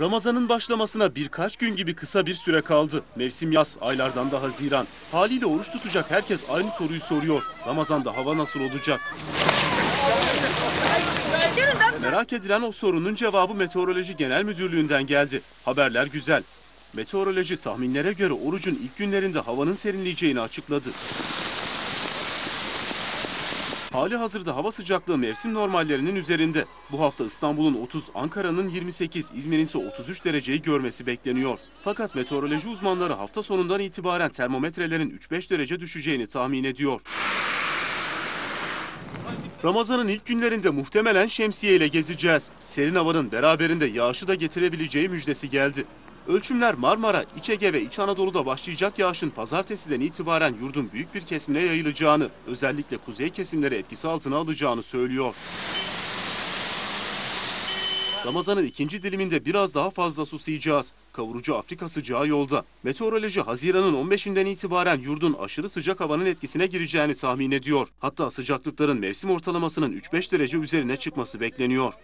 Ramazan'ın başlamasına birkaç gün gibi kısa bir süre kaldı. Mevsim yaz, aylardan da Haziran. Haliyle oruç tutacak herkes aynı soruyu soruyor. Ramazan'da hava nasıl olacak? Merak edilen o sorunun cevabı Meteoroloji Genel Müdürlüğü'nden geldi. Haberler güzel. Meteoroloji tahminlere göre orucun ilk günlerinde havanın serinleyeceğini açıkladı. Hali hazırda hava sıcaklığı mevsim normallerinin üzerinde. Bu hafta İstanbul'un 30, Ankara'nın 28, İzmir'in ise 33 dereceyi görmesi bekleniyor. Fakat meteoroloji uzmanları hafta sonundan itibaren termometrelerin 3-5 derece düşeceğini tahmin ediyor. Ramazan'ın ilk günlerinde muhtemelen şemsiye ile gezeceğiz. Serin havanın beraberinde yağışı da getirebileceği müjdesi geldi. Ölçümler Marmara, İç Ege ve İç Anadolu'da başlayacak yağışın pazartesiden itibaren yurdun büyük bir kesimine yayılacağını, özellikle kuzey kesimleri etkisi altına alacağını söylüyor. Ramazan'ın ikinci diliminde biraz daha fazla susayacağız. Kavurucu Afrika sıcağı yolda. Meteoroloji Haziran'ın 15'inden itibaren yurdun aşırı sıcak havanın etkisine gireceğini tahmin ediyor. Hatta sıcaklıkların mevsim ortalamasının 3-5 derece üzerine çıkması bekleniyor.